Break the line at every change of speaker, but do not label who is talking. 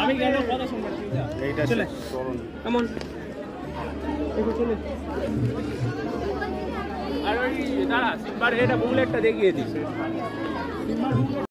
আমি কেন কথা শুনব
এইটা
চলে।
চলুন।
কেমন আর ওই দাঁড়া সিম্বার এটা বুলেটটা দেখিয়ে দিস